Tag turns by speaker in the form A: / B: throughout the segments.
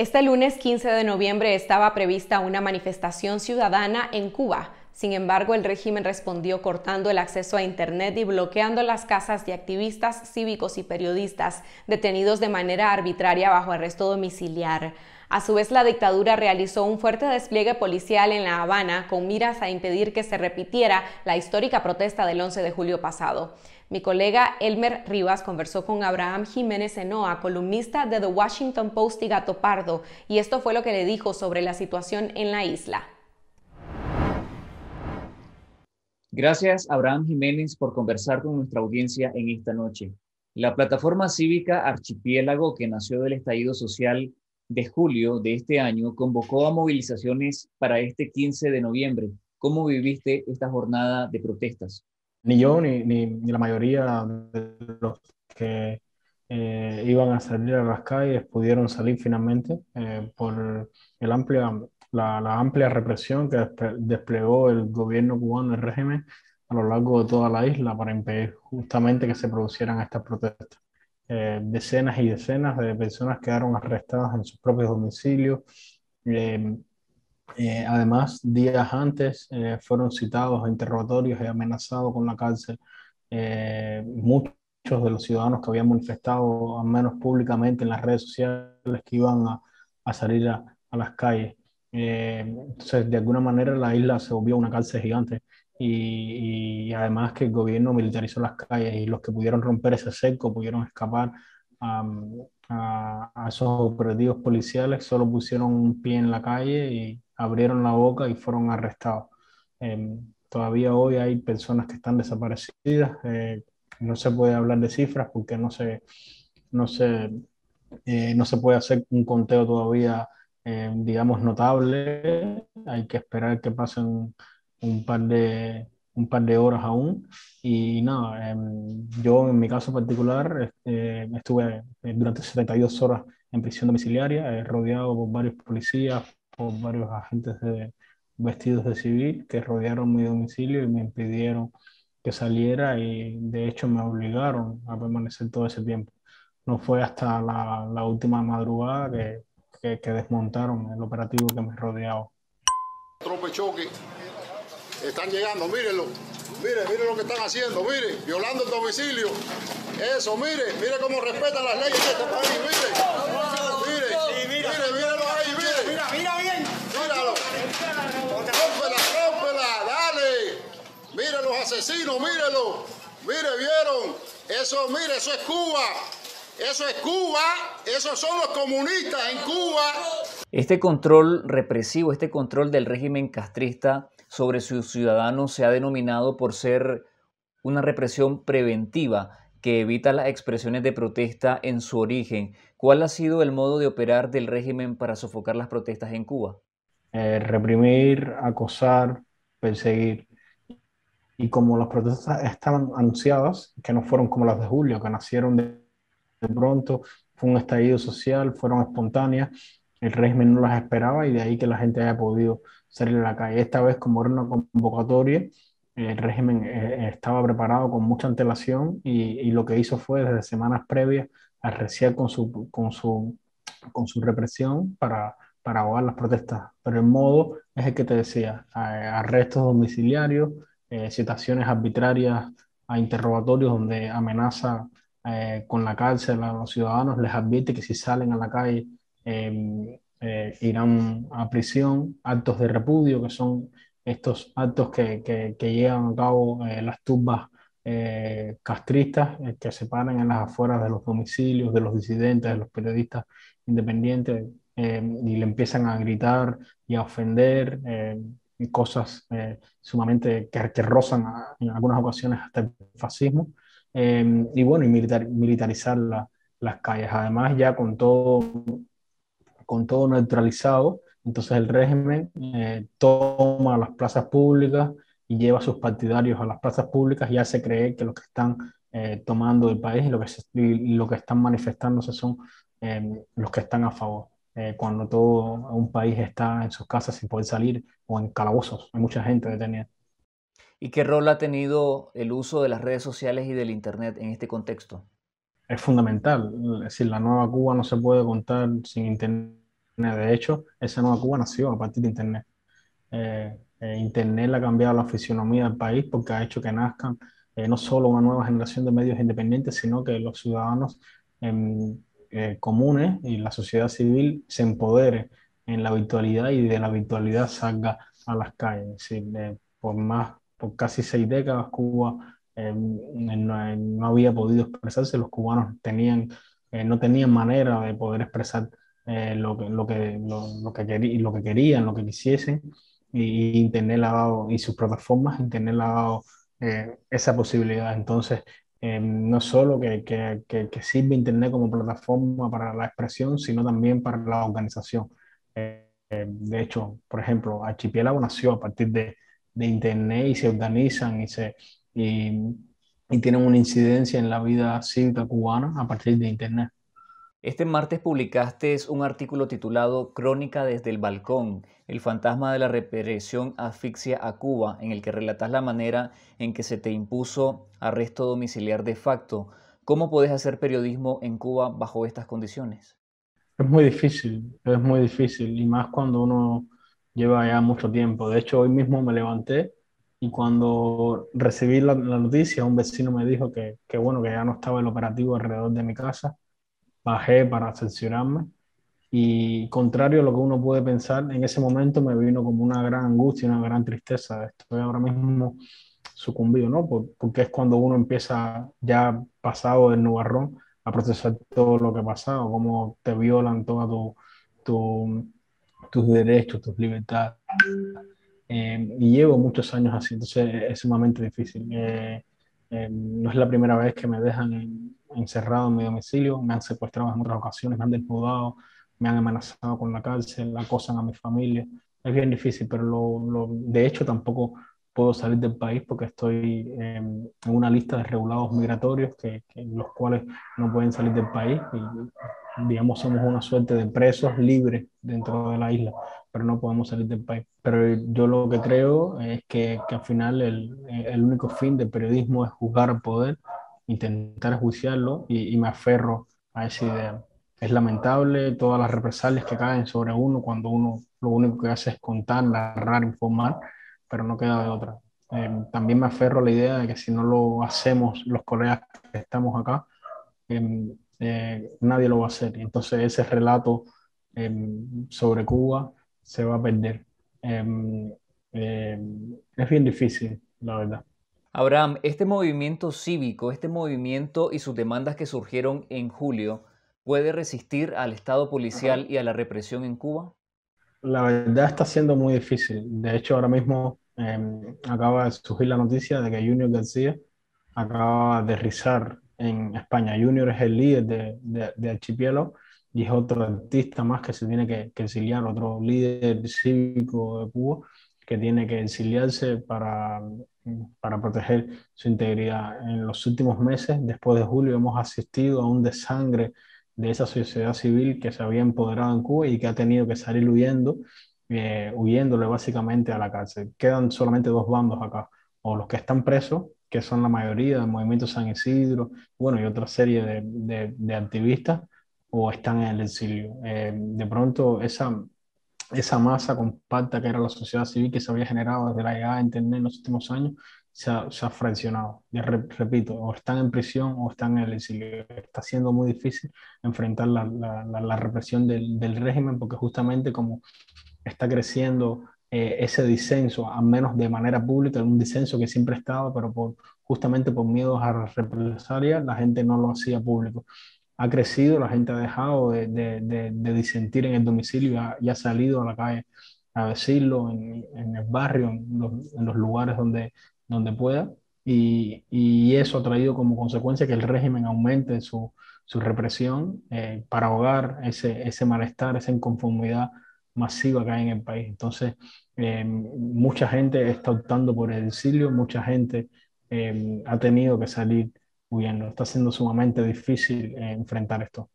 A: Este lunes 15 de noviembre estaba prevista una manifestación ciudadana en Cuba. Sin embargo, el régimen respondió cortando el acceso a Internet y bloqueando las casas de activistas cívicos y periodistas detenidos de manera arbitraria bajo arresto domiciliar. A su vez, la dictadura realizó un fuerte despliegue policial en La Habana con miras a impedir que se repitiera la histórica protesta del 11 de julio pasado. Mi colega Elmer Rivas conversó con Abraham Jiménez Enoa, columnista de The Washington Post y Gato Pardo, y esto fue lo que le dijo sobre la situación en la isla.
B: Gracias, Abraham Jiménez, por conversar con nuestra audiencia en esta noche. La plataforma cívica Archipiélago, que nació del estallido social de julio de este año convocó a movilizaciones para este 15 de noviembre. ¿Cómo viviste esta jornada de protestas?
C: Ni yo ni, la mayoría de los que eh, iban a salir a las calles pudieron salir finalmente eh, por el amplia, la, amplia represión que desplegó el gobierno cubano, el régimen, a lo largo de toda la isla para impedir justamente que se producieran estas protestas. Eh, decenas y decenas de personas quedaron arrestadas en sus propios domicilios. Eh, eh, además, días antes fueron citados a interrogatorios y amenazados con la cárcel muchos de los ciudadanos que habían manifestado, al menos públicamente en las redes sociales, que iban a, a salir a, a, las calles. entonces, de alguna manera, la isla se volvió una cárcel gigante y, además que el gobierno militarizó las calles y los que pudieron romper ese cerco pudieron escapar a, a, esos operativos policiales, solo pusieron un pie en la calle y abrieron la boca y fueron arrestados. Em, todavía hoy hay personas que están desaparecidas, eh, no se puede hablar de cifras porque no se, no se, eh, no se puede hacer un conteo todavía, eh, digamos, notable, hay que esperar que pasen un par de, un par de horas aún. Y nada, em, yo en mi caso particular eh, estuve eh, durante 72 horas en prisión domiciliaria, eh, rodeado por varios policías, por varios agentes de, vestidos de civil que rodearon mi domicilio y me impidieron que saliera y de hecho me obligaron a permanecer todo ese tiempo. No fue hasta la, la última madrugada que, que, que, desmontaron el operativo que me rodeaba.
D: Trope choque están llegando, mírenlo. Mire, mire lo que están haciendo, mire, violando el domicilio. Eso, mire, mire cómo respetan las leyes de este país, mire. Mire, mire, míralo ahí, mire. Mira, mira bien. Míralo. Rómpela, rómpela, dale. Mire los asesinos, mírelo. Mire, vieron. Eso, mire, eso es Cuba. Eso es Cuba. Esos son los comunistas en Cuba.
B: Este control represivo, este control del régimen castrista sobre sus ciudadanos se ha denominado por ser una represión preventiva que evita las expresiones de protesta en su origen. ¿Cuál ha sido el modo de operar del régimen para sofocar las protestas en Cuba?
C: Eh, reprimir, acosar, perseguir. Y como las protestas estaban anunciadas, que no fueron como las de julio, que nacieron de, de pronto, fue un estallido social, fueron espontáneas, el régimen no las esperaba y de ahí que la gente haya podido salir a la calle. Esta vez, como era una convocatoria, el régimen eh, estaba preparado con mucha antelación y, lo que hizo fue desde semanas previas arreciar con su, con su, con su represión para, para ahogar las protestas. Pero el modo es el que te decía, arrestos domiciliarios, eh, citaciones arbitrarias a interrogatorios donde amenaza eh, con la cárcel a los ciudadanos, les advierte que si salen a la calle eh, irán a prisión, actos de repudio, que son estos actos que, que, llevan a cabo eh, las tumbas eh, castristas que se paran en las afueras de los domicilios de los disidentes, de los periodistas independientes, y le empiezan a gritar y a ofender cosas sumamente que, que rozan en algunas ocasiones hasta el fascismo. y bueno, y militarizar las calles. Además, ya con todo con todo neutralizado, entonces el régimen eh, toma las plazas públicas y lleva a sus partidarios a las plazas públicas y hace creer que los que están eh, tomando el país y lo que, lo que están manifestándose son em, los que están a favor. Eh, cuando todo un país está en sus casas sin poder salir o en calabozos, hay mucha gente detenida.
B: ¿Y qué rol ha tenido el uso de las redes sociales y del Internet en este contexto?
C: Es fundamental. Es decir, la nueva Cuba no se puede contar sin Internet De hecho, esa nueva Cuba nació a partir de Internet. Eh, eh, Internet ha cambiado la fisionomía del país porque ha hecho que nazcan eh, no solo una nueva generación de medios independientes, sino que los ciudadanos em, comunes y la sociedad civil se empodere en la virtualidad y de la virtualidad salga a las calles. por más, por casi seis décadas, Cuba em, no, había podido expresarse, los cubanos tenían, no tenían manera de poder expresar eh, lo, que, lo, que, lo, que lo que querían, lo que quisiesen, y Internet le ha dado, y sus plataformas, Internet ha dado eh, esa posibilidad. Entonces, eh, no solo que, que, que, sirve Internet como plataforma para la expresión, sino también para la organización. de hecho, por ejemplo, Archipiélago nació a partir de, de Internet y se organizan y, se, y, y tienen una incidencia en la vida cívica cubana a partir de Internet.
B: Este martes publicaste un artículo titulado Crónica desde el balcón, el fantasma de la represión asfixia a Cuba, en el que relatas la manera en que se te impuso arresto domiciliar de facto. ¿Cómo puedes hacer periodismo en Cuba bajo estas condiciones?
C: Es muy difícil, es muy difícil, y más cuando uno lleva ya mucho tiempo. De hecho, hoy mismo me levanté y cuando recibí la, noticia, un vecino me dijo que, que, bueno, que ya no estaba el operativo alrededor de mi casa bajé para censurarme y contrario a lo que uno puede pensar, en ese momento me vino como una gran angustia, una gran tristeza. Estoy ahora mismo sucumbido, ¿no? Porque es cuando uno empieza ya pasado del nubarrón a procesar todo lo que ha pasado, cómo te violan todos tu, tus derechos, tus libertades. Eh, y llevo muchos años así, entonces es sumamente difícil. Eh, eh, no es la primera vez que me dejan en, encerrado en mi domicilio, me han secuestrado en otras ocasiones, me han desnudado, me han amenazado con la cárcel, acosan a mi familia. Es bien difícil, pero lo, de hecho tampoco puedo salir del país porque estoy en, una lista de regulados migratorios que, los cuales no pueden salir del país y digamos somos una suerte de presos libres dentro de la isla, pero no podemos salir del país. Pero yo lo que creo es que, que al final el, el único fin del periodismo es juzgar al poder intentar juiciarlo y, me aferro a esa idea. Es lamentable todas las represalias que caen sobre uno cuando uno lo único que hace es contar, narrar, informar, pero no queda de otra. Eh, también me aferro a la idea de que si no lo hacemos los colegas que estamos acá, em, eh, nadie lo va a hacer. Y entonces ese relato em, sobre Cuba se va a perder. Em, es bien difícil, la verdad.
B: Abraham, este movimiento cívico, este movimiento y sus demandas que surgieron en julio, ¿puede resistir al Estado policial y a la represión en Cuba?
C: La verdad está siendo muy difícil. De hecho, ahora mismo em, acaba de surgir la noticia de que Junior García acaba de rizar en España. Junior es el líder de, de, de Archipiélago y es otro artista más que se tiene que, que exiliar, otro líder cívico de Cuba que tiene que exiliarse para para proteger su integridad. En los últimos meses, después de julio, hemos asistido a un desangre de esa sociedad civil que se había empoderado en Cuba y que ha tenido que salir huyendo, eh, huyéndole básicamente a la cárcel. Quedan solamente dos bandos acá, o los que están presos, que son la mayoría del movimiento San Isidro, bueno, y otra serie de, de, activistas, o están en el exilio. Eh, de pronto, esa, esa masa compacta que era la sociedad civil que se había generado desde la llegada de Internet en los últimos años se ha, se ha fraccionado. Y repito, o están en prisión o están en el exilio. Está siendo muy difícil enfrentar la, la, la, represión del, del, régimen porque justamente como está creciendo eh, ese disenso, al menos de manera pública, un disenso que siempre estaba, pero justamente por miedos a represalias, la gente no lo hacía público ha crecido, la gente ha dejado de, de, de, disentir en el domicilio y ha, salido a la calle a decirlo en, en el barrio, en los, lugares donde, donde pueda. Y, y, eso ha traído como consecuencia que el régimen aumente su, su represión eh, para ahogar ese, ese malestar, esa inconformidad masiva que hay en el país. Entonces, eh, mucha gente está optando por el exilio, mucha gente eh, ha tenido que salir huyendo. Está siendo sumamente difícil eh, enfrentar esto.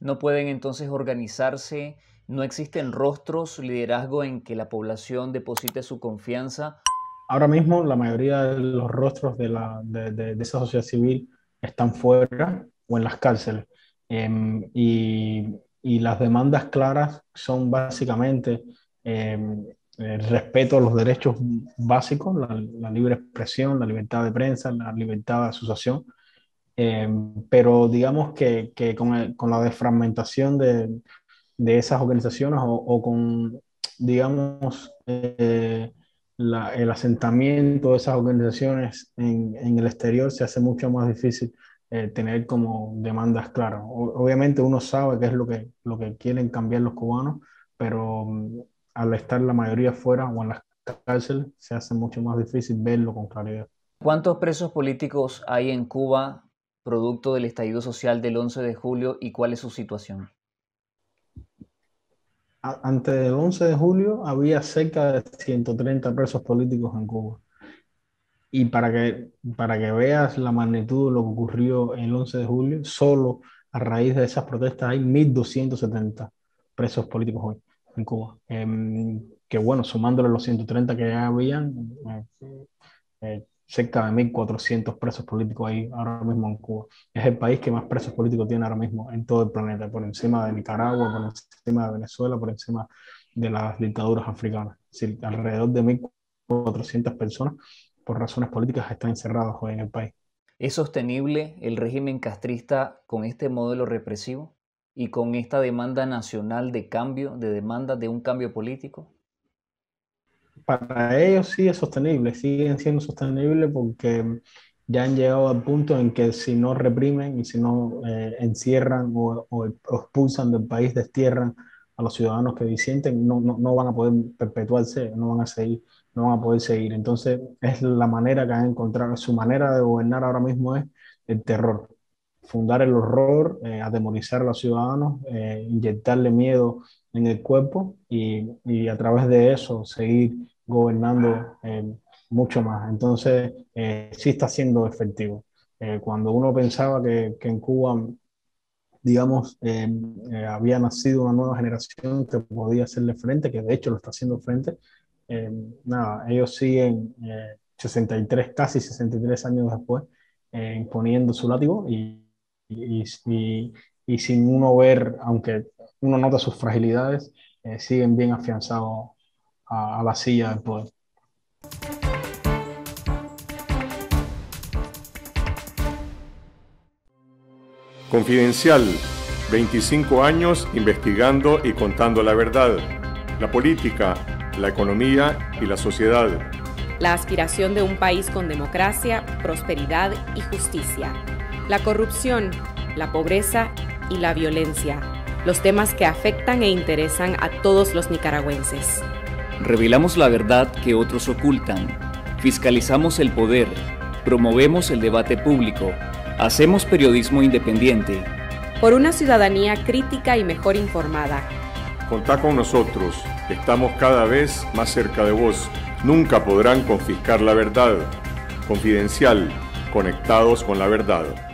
B: No pueden entonces organizarse, no existen rostros, liderazgo en que la población deposite su confianza.
C: Ahora mismo la mayoría de los rostros de, la, de, de, esa sociedad civil están fuera o en las cárceles. Em, y y las demandas claras son básicamente em, el respeto a los derechos básicos, la, libre expresión, la libertad de prensa, la libertad de asociación, em, pero digamos que, que con, con, la desfragmentación de, de esas organizaciones o, o con, digamos, eh, la, el asentamiento de esas organizaciones en, en, el exterior se hace mucho más difícil eh, tener como demandas claras. obviamente uno sabe qué es lo que, lo que quieren cambiar los cubanos, pero mm, al estar la mayoría fuera o en las cárceles se hace mucho más difícil verlo con claridad.
B: ¿Cuántos presos políticos hay en Cuba producto del estallido social del 11 de julio y cuál es su situación?
C: Antes del 11 de julio había cerca de 130 presos políticos en Cuba. Y para que, para que veas la magnitud de lo que ocurrió el 11 de julio, solo a raíz de esas protestas hay 1.270 presos políticos hoy en Cuba. Em, que bueno, sumándole los 130 que ya habían, eh, eh, cerca de 1.400 presos políticos ahí ahora mismo en Cuba. Es el país que más presos políticos tiene ahora mismo en todo el planeta, por encima de Nicaragua, por encima de Venezuela, por encima de las dictaduras africanas. Es decir, alrededor de 1.400 personas por razones políticas están encerrados hoy en el país.
B: ¿Es sostenible el régimen castrista con este modelo represivo y con esta demanda nacional de cambio, de demanda de un cambio político?
C: Para ellos sí es sostenible, siguen siendo sostenibles porque ya han llegado al punto en que si no reprimen y si no eh, encierran o, o, expulsan del país, destierran a los ciudadanos que disienten, no, no, no van a poder perpetuarse, no van a seguir no van a poder seguir. Entonces, es la manera que han encontrado, su manera de gobernar ahora mismo es el terror, fundar el horror, eh, a demonizar a los ciudadanos, eh, inyectarle miedo en el cuerpo y, y, a través de eso seguir gobernando eh, mucho más. Entonces, sí está siendo efectivo. cuando uno pensaba que, que en Cuba digamos, había nacido una nueva generación que podía hacerle frente, que de hecho lo está haciendo frente, eh, nada, ellos siguen 63, eh, casi 63 años después, eh, imponiendo su látigo y, y, y, sin uno ver, aunque uno nota sus fragilidades, siguen bien afianzados a, a la silla del poder.
E: Confidencial, 25 años investigando y contando la verdad. La política la economía y la sociedad.
A: La aspiración de un país con democracia, prosperidad y justicia. La corrupción, la pobreza y la violencia. Los temas que afectan e interesan a todos los nicaragüenses.
B: Revelamos la verdad que otros ocultan. Fiscalizamos el poder. Promovemos el debate público. Hacemos periodismo independiente.
A: Por una ciudadanía crítica y mejor informada
E: Contá con nosotros, estamos cada vez más cerca de vos. Nunca podrán confiscar la verdad. Confidencial, conectados con la verdad.